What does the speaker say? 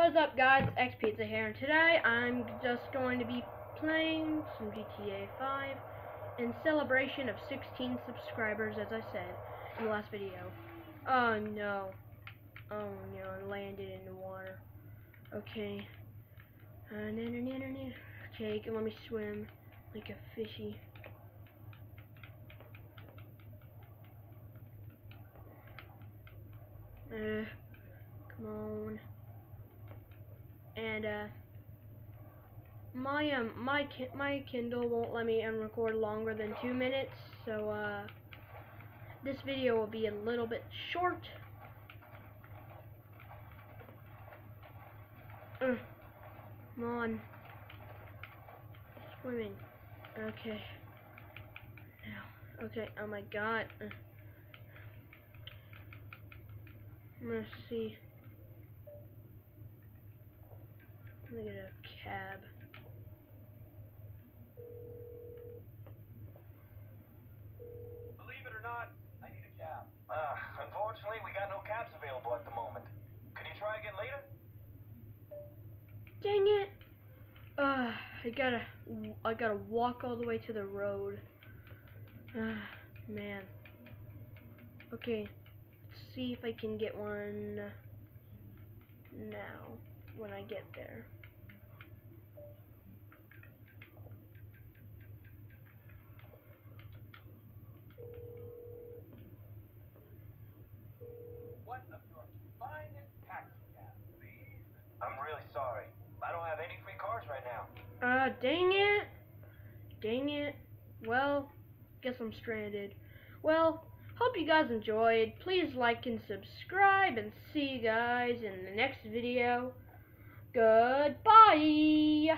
What's up guys, X Pizza here, and today I'm just going to be playing some GTA 5 in celebration of 16 subscribers, as I said in the last video. Oh no. Oh no, I landed in the water. Okay. Uh, na, na, na. Okay, let me swim like a fishy. Uh, come on and uh, my um my my Kindle won't let me um, record longer than two minutes, so uh, this video will be a little bit short. Come on, swimming. Okay. Now, okay. Oh my God. Gonna see. I'm gonna get a cab. Believe it or not, I need a cab. Uh, unfortunately, we got no cabs available at the moment. Can you try again later? Dang it! Uh, I gotta, I gotta walk all the way to the road. Uh, man. Okay, let's see if I can get one now when I get there. What of your finest taxi cab, please? I'm really sorry. I don't have any free cars right now. Uh, dang it! Dang it. Well, guess I'm stranded. Well, hope you guys enjoyed. Please like and subscribe, and see you guys in the next video. Goodbye!